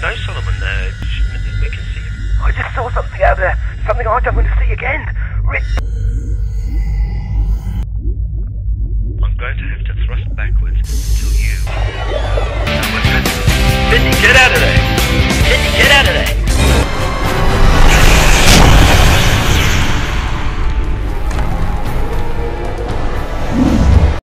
No, Solomon, uh, we can see him. I just saw something over there. Something I don't want to see again. Rick. I'm going to have to thrust backwards until you. Vinny, get out of there!